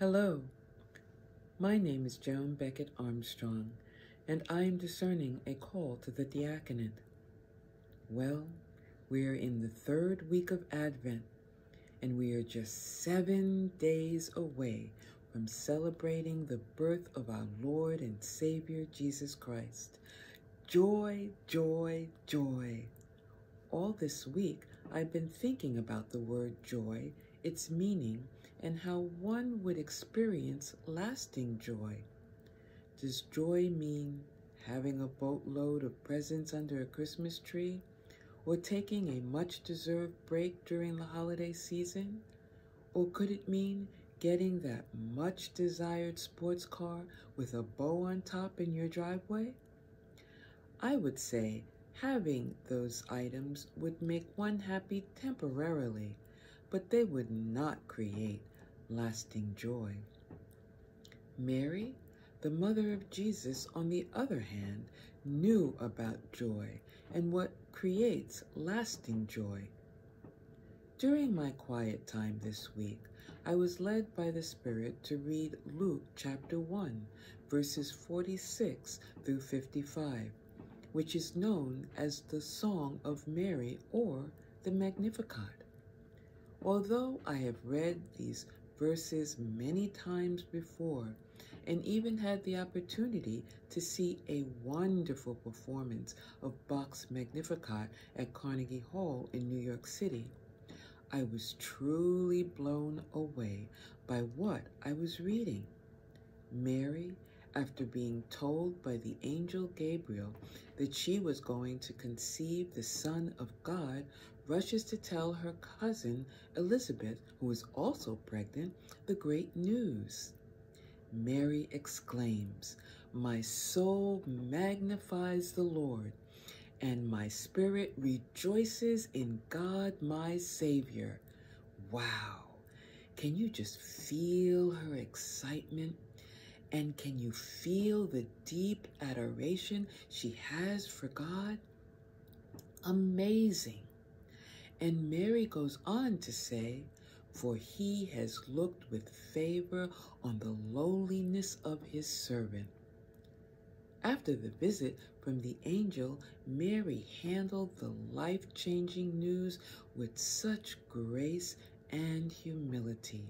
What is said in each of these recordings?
Hello, my name is Joan Beckett Armstrong, and I am discerning a call to the diaconate. Well, we are in the third week of Advent, and we are just seven days away from celebrating the birth of our Lord and Savior Jesus Christ. Joy, joy, joy. All this week, I've been thinking about the word joy, its meaning, and how one would experience lasting joy. Does joy mean having a boatload of presents under a Christmas tree? Or taking a much deserved break during the holiday season? Or could it mean getting that much desired sports car with a bow on top in your driveway? I would say having those items would make one happy temporarily, but they would not create lasting joy. Mary, the mother of Jesus, on the other hand, knew about joy and what creates lasting joy. During my quiet time this week, I was led by the Spirit to read Luke chapter 1, verses 46 through 55, which is known as the Song of Mary or the Magnificat. Although I have read these verses many times before and even had the opportunity to see a wonderful performance of Bach's Magnificat at Carnegie Hall in New York City. I was truly blown away by what I was reading. Mary, after being told by the angel Gabriel that she was going to conceive the Son of God, rushes to tell her cousin Elizabeth, who is also pregnant, the great news. Mary exclaims, My soul magnifies the Lord, and my spirit rejoices in God my Savior. Wow! Can you just feel her excitement? And can you feel the deep adoration she has for God? Amazing. And Mary goes on to say, For he has looked with favor on the lowliness of his servant. After the visit from the angel, Mary handled the life changing news with such grace and humility.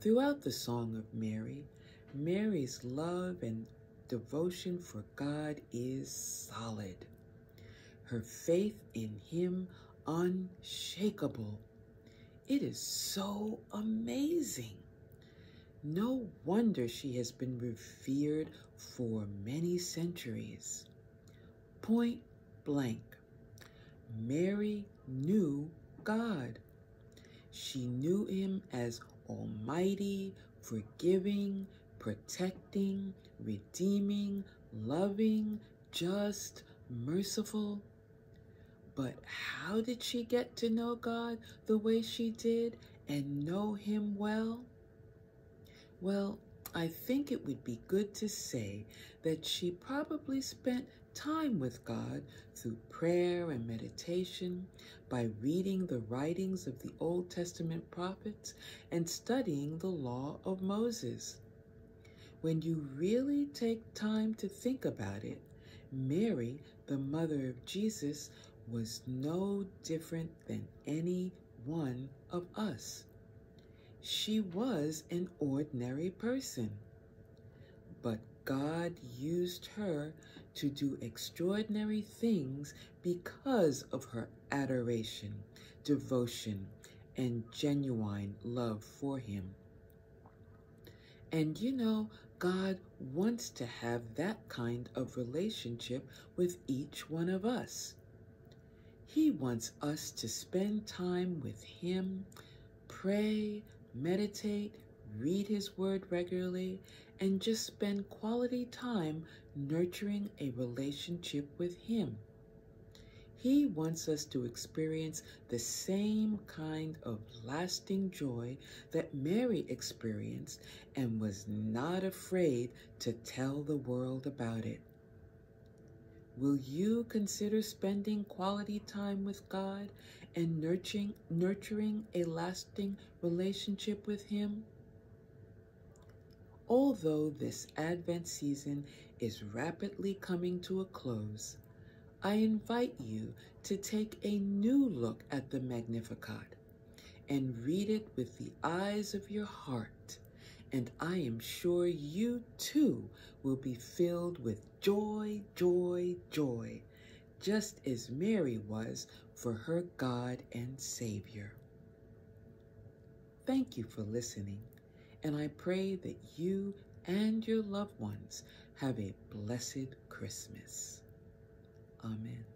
Throughout the Song of Mary, Mary's love and devotion for God is solid. Her faith in Him unshakable. It is so amazing. No wonder she has been revered for many centuries. Point blank, Mary knew God. She knew him as almighty, forgiving, protecting, redeeming, loving, just, merciful, but how did she get to know God the way she did and know Him well? Well, I think it would be good to say that she probably spent time with God through prayer and meditation, by reading the writings of the Old Testament prophets and studying the law of Moses. When you really take time to think about it, Mary, the mother of Jesus, was no different than any one of us. She was an ordinary person, but God used her to do extraordinary things because of her adoration, devotion, and genuine love for Him. And you know, God wants to have that kind of relationship with each one of us. He wants us to spend time with Him, pray, meditate, read His Word regularly, and just spend quality time nurturing a relationship with Him. He wants us to experience the same kind of lasting joy that Mary experienced and was not afraid to tell the world about it. Will you consider spending quality time with God and nurturing, nurturing a lasting relationship with Him? Although this Advent season is rapidly coming to a close, I invite you to take a new look at the Magnificat and read it with the eyes of your heart, and I am sure you too will be filled with joy, joy, joy, just as Mary was for her God and Savior. Thank you for listening, and I pray that you and your loved ones have a blessed Christmas. Amen.